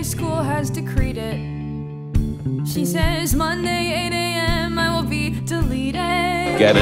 high school has decreed it. She says Monday 8 a.m. I will be deleted. Get it?